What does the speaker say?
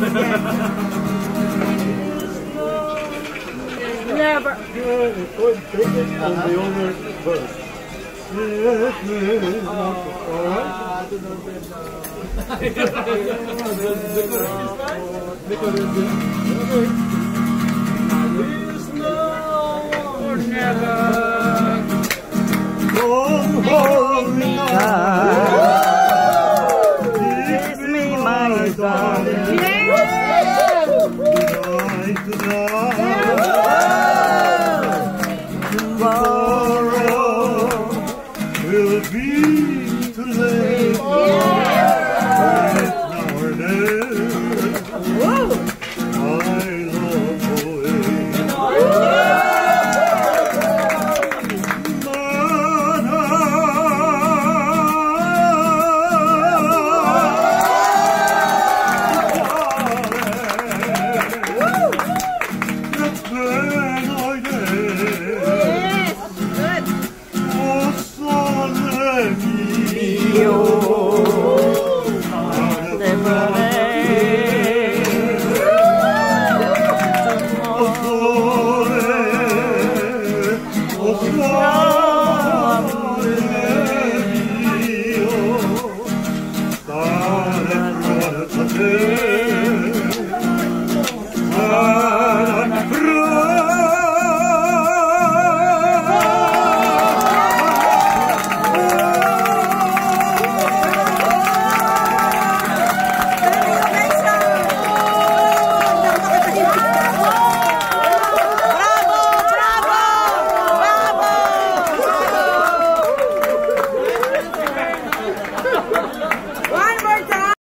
Come Kiss me, my darling to. Tomorrow will be too late. 我 不